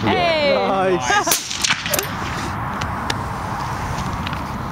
Hey! Nice.